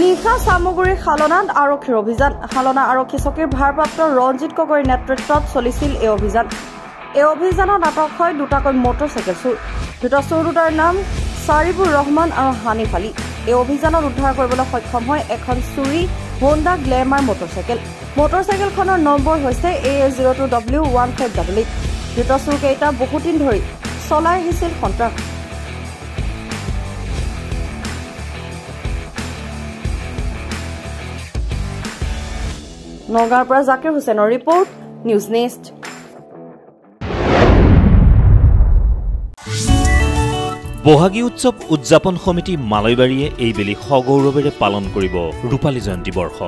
নিশা চামগুৰি শালনাত আৰক্ষীৰ অভিযান। শালনা আৰক্ষী চকীৰ ভাৰপ্ৰাপ্ত ৰঞ্জিত গগৈৰ নেতৃত্বত চলিছিল এই অভিযান। এই অভিযানত আটক হয় দুটাকৈ মটৰচাইকেল চোৰ। দুটা চোৰ দুটাৰ নাম চাৰিবুৰ ৰহমান আৰু হানিফ আলী। এই অভিযানত উদ্ধাৰ কৰিবলৈ সক্ষম হয় এখন চুৰি হোণ্ডা গ্লেমাৰ মটৰচাইকেল। মটৰচাইকেলখনৰ নম্বৰ হৈছে A A zero' two W one five double eight দুটা চোৰকেইটা বহুদিন ধৰি চলাই আহিছিল সন্ত্ৰাস। নগাঁৱৰ পৰা জাকিৰ হুছেইনৰ ৰিপৰ্ট নিউজ নেক্সট বহাগী উৎসৱ উদযাপন সমিতি মালৈবাৰীয়ে এইবেলি সগৌৰৱেৰে পালন কৰিব ৰূপালী জয়ন্তী বৰ্ষ।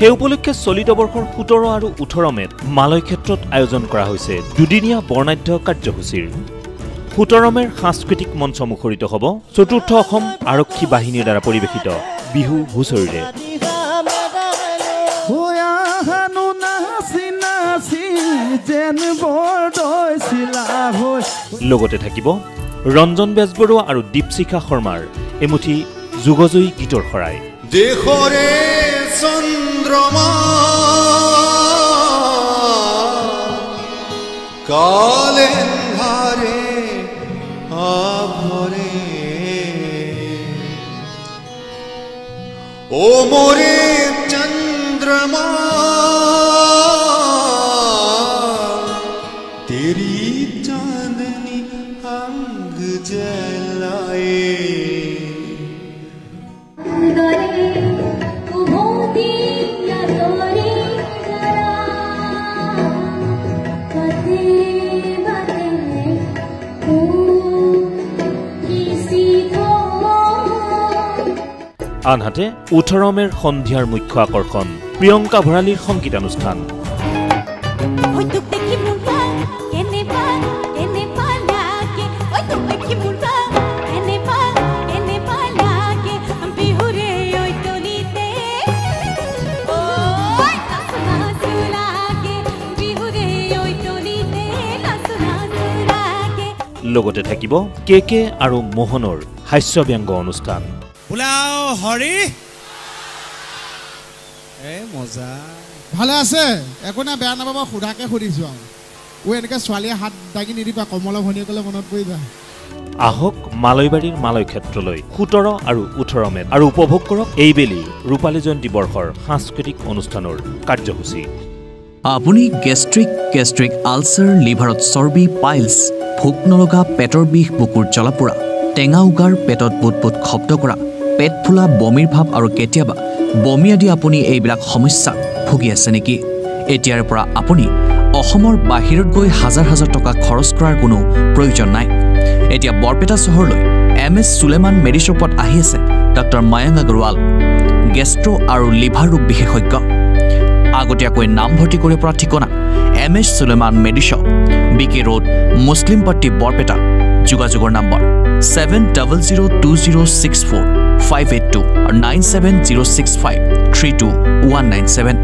সেই উপলক্ষে চলিত বৰ্ষৰ সোতৰ আৰু ওঠৰ মেত মালয় ক্ষেত্ৰত আয়োজন কৰা হৈছে দুদিনীয়া বৰ্ণাঢ্য কাৰ্যসূচীৰ। সোতৰ মেৰ সাংস্কৃতিক মঞ্চ মুখৰিত হ'ব। চতুৰ্থ অসম আৰক্ষী বাহিনীৰ দ্বাৰা পৰিৱেশিত। বিহু হুঁচৰিৰে। লগতে থাকিব ৰঞ্জন বেজবৰুৱা আৰু দীপশিখা শৰ্মাৰ এমুঠি যুগজয়ী গীতৰ শৰাই। দেশৰে চন্দ্ৰমা আভৰে ও মোরে চন্দ্রমা তেরি চাঁদনি अंग जलाए আনহাতে উঠৰমেৰ সন্ধিয়াৰ মুখ্য আকৰ্ষণ প্ৰিয়ংকা ভঁৰালীৰ সংগীতানুষ্ঠান লগতে থাকিব কে কে আৰু মোহনৰ হাস্য ব্যংগ অনুষ্ঠান। ওলাও হৰি। এ মজা। ভালে আছে। একো নাই বেয়া নাপাব সোধাকে সুধিছোঁ আৰু। ও এনেকৈ ছোৱালীয়ে হাত দাঙি নিদিবা কমলৰ ভনীয়েকলৈ মনত পৰি যায়। আহক মালৈবাৰীৰ মালয় ক্ষেত্ৰলৈ সোতৰ আৰু ওঠৰ মেত আৰু উপভোগ কৰক এইবেলি ৰূপালী জয়ন্তী বৰ্ষৰ সাংস্কৃতিক অনুষ্ঠানৰ কাৰ্যসূচী। আপুনি গেষ্ট্ৰিক গেষ্ট্ৰিক আলচাৰ লিভাৰত চৰ্বি পাইলছ ভোক নলগা পেটৰ বিষ বুকুৰ জ্বলাপোৰা টেঙা উগাৰ পেটত বুট বুট শব্দ কৰা পেট ফুলা বমিৰ ভাৱ আৰু কেতিয়াবা বমি আদি আপুনি এইবিলাক সমস্যাত ভুগি আছে নেকি? এতিয়াৰ পৰা আপুনি অসমৰ বাহিৰত গৈ হাজাৰ হাজাৰ টকা খৰচ কৰাৰ কোনো প্ৰয়োজন নাই। এতিয়া বৰপেটা চহৰলৈ এম এছ চুলেমান মেডিশ্বপত আহি আছে ডক্টৰ মায়াং আগৰৱাল গেষ্ট্ৰ' আৰু লিভাৰ ৰোগ বিশেষজ্ঞ। আগতীয়াকৈ নামভৰ্তি কৰিব পৰা ঠিকনা M S Suleman medishop B K road Muslimpatti Barpeta. যোগাযোগৰ number seven double zero' two zero' six four five eight two nine seven zero' six five three two one nine seven